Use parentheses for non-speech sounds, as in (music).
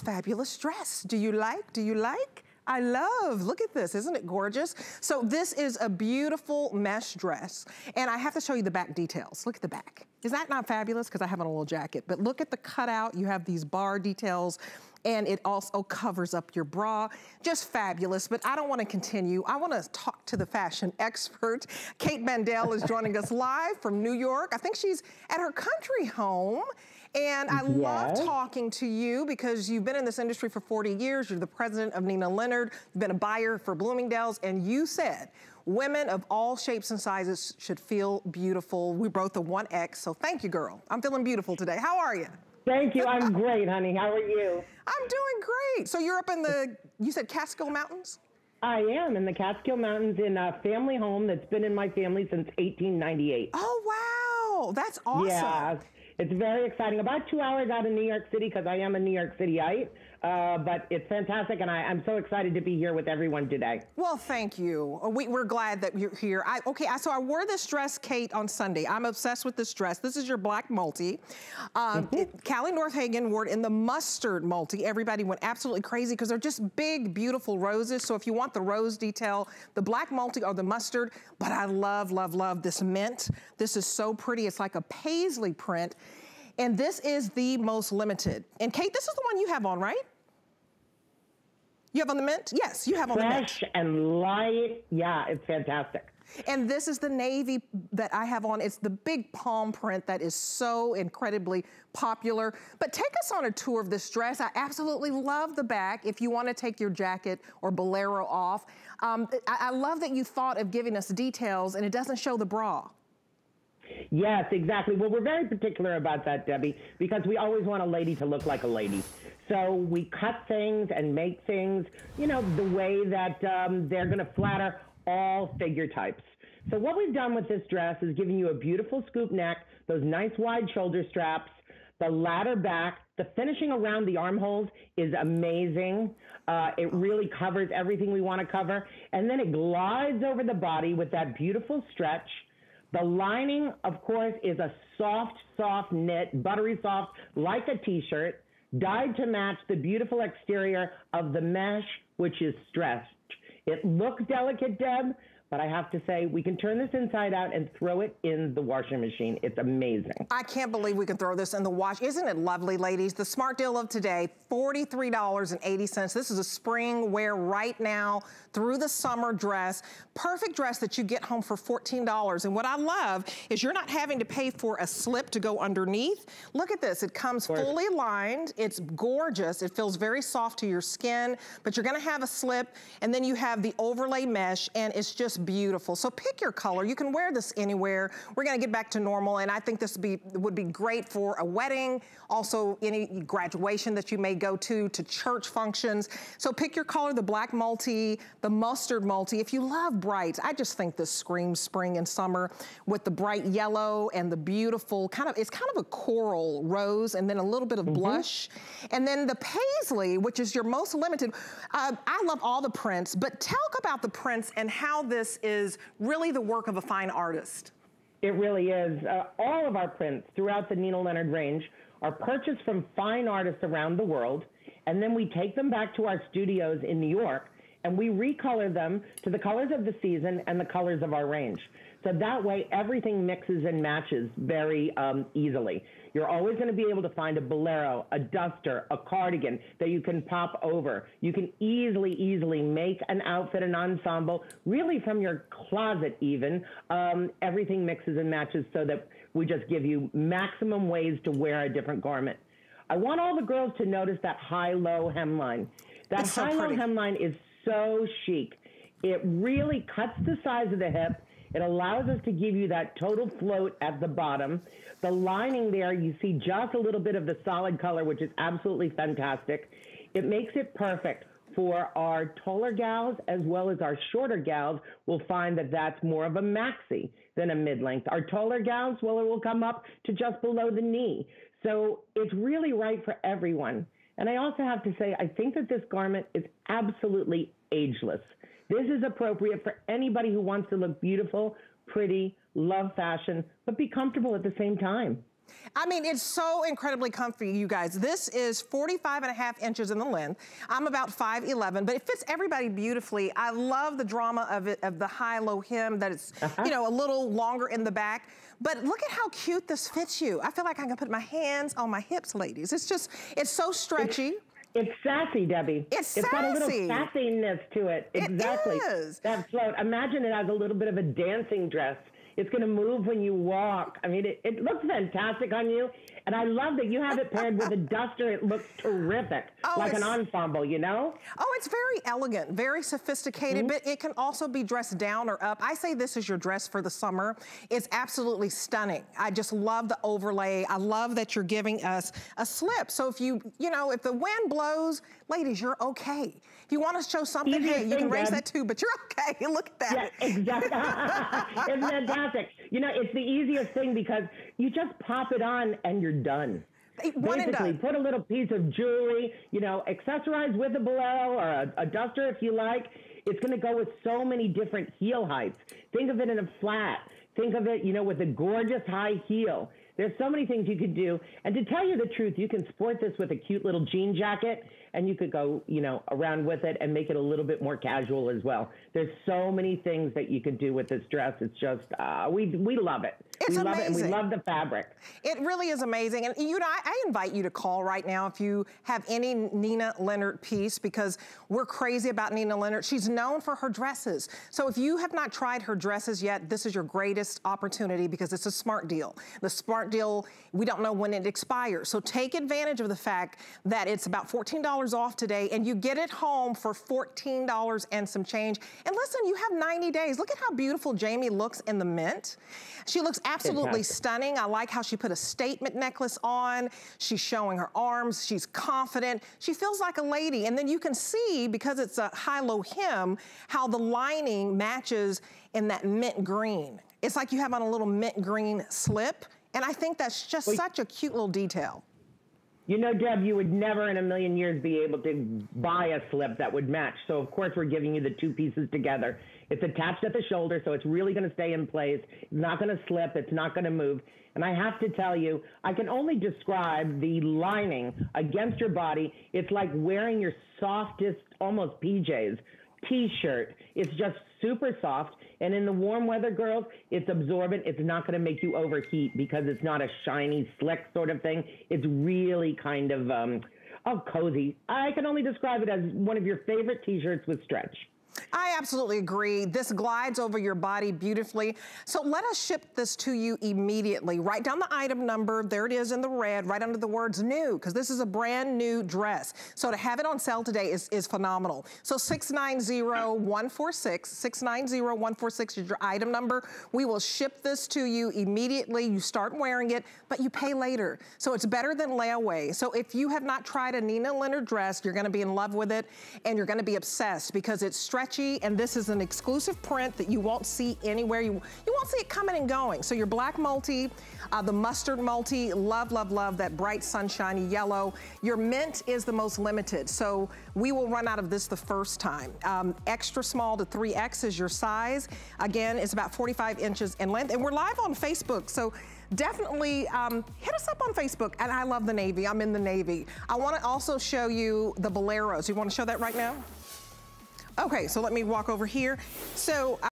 fabulous dress. Do you like? Do you like? I love, look at this, isn't it gorgeous? So this is a beautiful mesh dress. And I have to show you the back details. Look at the back. Is that not fabulous? Because I have on a little jacket. But look at the cutout. You have these bar details and it also covers up your bra. Just fabulous, but I don't wanna continue. I wanna talk to the fashion expert. Kate Mandel is joining us (laughs) live from New York. I think she's at her country home. And I yes. love talking to you because you've been in this industry for 40 years. You're the president of Nina Leonard. You've been a buyer for Bloomingdale's. And you said women of all shapes and sizes should feel beautiful. We both the 1X. So thank you, girl. I'm feeling beautiful today. How are you? Thank you. I'm great, honey. How are you? I'm doing great. So you're up in the, you said Catskill Mountains? I am in the Catskill Mountains in a family home that's been in my family since 1898. Oh, wow. That's awesome. Yeah. It's very exciting. About two hours out of New York City because I am a New York Cityite. Uh, but it's fantastic, and I, am so excited to be here with everyone today. Well, thank you. Uh, we, are glad that you're here. I, okay, so I wore this dress, Kate, on Sunday. I'm obsessed with this dress. This is your black multi. Um, mm -hmm. Callie Northagen wore it in the mustard multi. Everybody went absolutely crazy because they're just big, beautiful roses. So if you want the rose detail, the black multi or the mustard, but I love, love, love this mint. This is so pretty. It's like a paisley print. And this is the most limited. And Kate, this is the one you have on, right? You have on the mint? Yes, you have on Fresh the mint. Fresh and light. Yeah, it's fantastic. And this is the navy that I have on. It's the big palm print that is so incredibly popular. But take us on a tour of this dress. I absolutely love the back if you want to take your jacket or bolero off. Um, I, I love that you thought of giving us details and it doesn't show the bra. Yes, exactly. Well, we're very particular about that, Debbie, because we always want a lady to look like a lady. So we cut things and make things, you know, the way that um, they're going to flatter all figure types. So what we've done with this dress is giving you a beautiful scoop neck, those nice wide shoulder straps, the ladder back, the finishing around the armholes is amazing. Uh, it really covers everything we want to cover. And then it glides over the body with that beautiful stretch. The lining, of course, is a soft, soft knit, buttery soft, like a t-shirt dyed to match the beautiful exterior of the mesh, which is stretched. It looks delicate, Deb, but I have to say, we can turn this inside out and throw it in the washing machine. It's amazing. I can't believe we can throw this in the wash. Isn't it lovely, ladies? The smart deal of today, $43.80. This is a spring wear right now through the summer dress. Perfect dress that you get home for $14. And what I love is you're not having to pay for a slip to go underneath. Look at this. It comes fully lined. It's gorgeous. It feels very soft to your skin, but you're gonna have a slip, and then you have the overlay mesh, and it's just beautiful. So pick your color. You can wear this anywhere. We're gonna get back to normal and I think this would be, would be great for a wedding, also any graduation that you may go to, to church functions. So pick your color, the black multi, the mustard multi. If you love brights, I just think this screams spring and summer with the bright yellow and the beautiful kind of, it's kind of a coral rose and then a little bit of mm -hmm. blush. And then the paisley, which is your most limited. Uh, I love all the prints, but talk about the prints and how this is really the work of a fine artist. It really is. Uh, all of our prints throughout the Nina Leonard range are purchased from fine artists around the world, and then we take them back to our studios in New York and we recolor them to the colors of the season and the colors of our range. So that way, everything mixes and matches very um, easily. You're always going to be able to find a bolero, a duster, a cardigan that you can pop over. You can easily, easily make an outfit, an ensemble, really from your closet even. Um, everything mixes and matches so that we just give you maximum ways to wear a different garment. I want all the girls to notice that high-low hemline. That high-low hemline is so chic. It really cuts the size of the hip it allows us to give you that total float at the bottom. The lining there, you see just a little bit of the solid color, which is absolutely fantastic. It makes it perfect for our taller gals as well as our shorter gals We'll find that that's more of a maxi than a mid-length. Our taller gals, well, it will come up to just below the knee. So it's really right for everyone. And I also have to say, I think that this garment is absolutely ageless. This is appropriate for anybody who wants to look beautiful, pretty, love fashion, but be comfortable at the same time. I mean, it's so incredibly comfy, you guys. This is 45 and a half inches in the length. I'm about 5'11", but it fits everybody beautifully. I love the drama of it, of the high-low hem, that it's, uh -huh. you know, a little longer in the back. But look at how cute this fits you. I feel like I can put my hands on my hips, ladies. It's just, it's so stretchy. It's sassy, Debbie. It's, it's got a little sassiness to it. Exactly. It is. That float. Imagine it as a little bit of a dancing dress. It's going to move when you walk. I mean, it, it looks fantastic on you. And I love that you have it paired with a duster. It looks terrific, (laughs) oh, like an ensemble, you know? Oh, it's very elegant, very sophisticated, mm -hmm. but it can also be dressed down or up. I say this is your dress for the summer. It's absolutely stunning. I just love the overlay. I love that you're giving us a slip. So if you, you know, if the wind blows, ladies, you're okay. If you want to show something, Easiest hey, you can raise that too, but you're (laughs) okay. Look at that. Yeah, exactly. (laughs) it's fantastic. You know, it's the easiest thing because you just pop it on and you're you're done. One Basically, put a little piece of jewelry, you know, accessorize with a bolero or a, a duster if you like. It's going to go with so many different heel heights. Think of it in a flat. Think of it, you know, with a gorgeous high heel. There's so many things you could do. And to tell you the truth, you can sport this with a cute little jean jacket and you could go, you know, around with it and make it a little bit more casual as well. There's so many things that you could do with this dress. It's just, uh, we, we love it. It's we amazing. love it and we love the fabric. It really is amazing. And you know, I, I invite you to call right now if you have any Nina Leonard piece because we're crazy about Nina Leonard. She's known for her dresses. So if you have not tried her dresses yet, this is your greatest opportunity because it's a smart deal. The smart deal, we don't know when it expires. So take advantage of the fact that it's about $14 off today and you get it home for $14 and some change. And listen, you have 90 days. Look at how beautiful Jamie looks in the mint. She looks absolutely Fantastic. stunning. I like how she put a statement necklace on. She's showing her arms. She's confident. She feels like a lady. And then you can see, because it's a high-low hem, how the lining matches in that mint green. It's like you have on a little mint green slip. And I think that's just Wait. such a cute little detail. You know, Deb, you would never in a million years be able to buy a slip that would match. So, of course, we're giving you the two pieces together. It's attached at the shoulder, so it's really going to stay in place. It's not going to slip. It's not going to move. And I have to tell you, I can only describe the lining against your body. It's like wearing your softest, almost PJs t-shirt. It's just super soft. And in the warm weather, girls, it's absorbent. It's not going to make you overheat because it's not a shiny, slick sort of thing. It's really kind of, um, oh, cozy. I can only describe it as one of your favorite t-shirts with stretch. I absolutely agree. This glides over your body beautifully. So let us ship this to you immediately. Write down the item number. There it is in the red, right under the words new, because this is a brand new dress. So to have it on sale today is, is phenomenal. So 690146, 690146 is your item number. We will ship this to you immediately. You start wearing it, but you pay later. So it's better than layaway. So if you have not tried a Nina Leonard dress, you're gonna be in love with it and you're gonna be obsessed because it's stretchy stretchy, and this is an exclusive print that you won't see anywhere. You, you won't see it coming and going. So your black multi, uh, the mustard multi, love, love, love that bright sunshiny yellow. Your mint is the most limited. So we will run out of this the first time. Um, extra small to 3X is your size. Again, it's about 45 inches in length. And we're live on Facebook. So definitely um, hit us up on Facebook. And I love the Navy. I'm in the Navy. I want to also show you the boleros. You want to show that right now? Okay, so let me walk over here. So